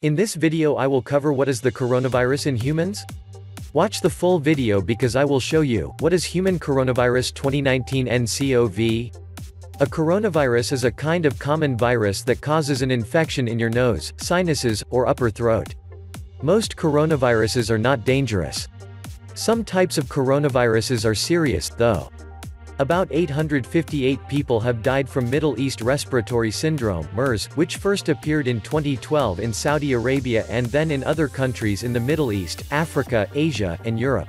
In this video I will cover what is the coronavirus in humans? Watch the full video because I will show you, what is human coronavirus 2019 nCoV? A coronavirus is a kind of common virus that causes an infection in your nose, sinuses, or upper throat. Most coronaviruses are not dangerous. Some types of coronaviruses are serious, though. About 858 people have died from Middle East Respiratory Syndrome MERS, which first appeared in 2012 in Saudi Arabia and then in other countries in the Middle East, Africa, Asia, and Europe.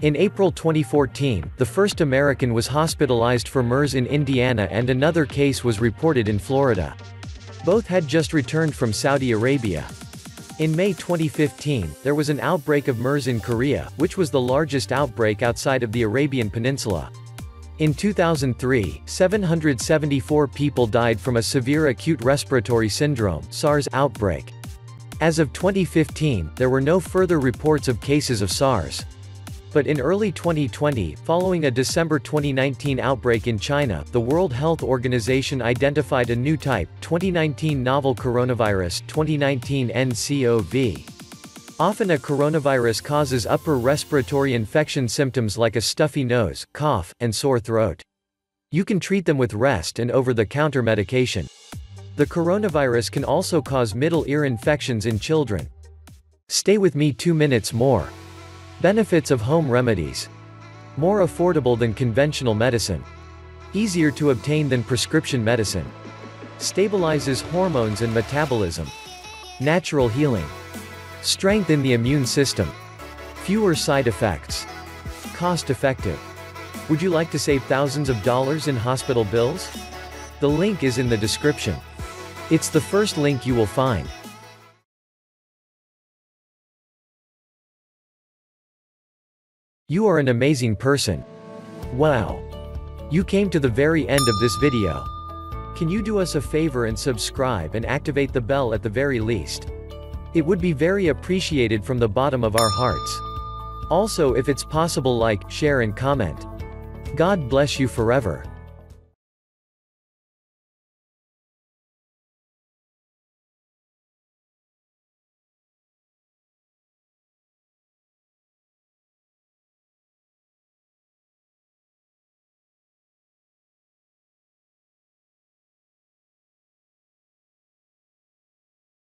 In April 2014, the first American was hospitalized for MERS in Indiana and another case was reported in Florida. Both had just returned from Saudi Arabia. In May 2015, there was an outbreak of MERS in Korea, which was the largest outbreak outside of the Arabian Peninsula. In 2003, 774 people died from a severe acute respiratory syndrome SARS outbreak. As of 2015, there were no further reports of cases of SARS. But in early 2020, following a December 2019 outbreak in China, the World Health Organization identified a new type, 2019 novel coronavirus 2019 nCoV. Often a coronavirus causes upper respiratory infection symptoms like a stuffy nose, cough, and sore throat. You can treat them with rest and over-the-counter medication. The coronavirus can also cause middle ear infections in children. Stay with me two minutes more. Benefits of home remedies. More affordable than conventional medicine. Easier to obtain than prescription medicine. Stabilizes hormones and metabolism. Natural healing. Strengthen the immune system. Fewer side effects. Cost effective. Would you like to save thousands of dollars in hospital bills? The link is in the description. It's the first link you will find. You are an amazing person. Wow. You came to the very end of this video. Can you do us a favor and subscribe and activate the bell at the very least? It would be very appreciated from the bottom of our hearts. Also if it's possible like, share and comment. God bless you forever.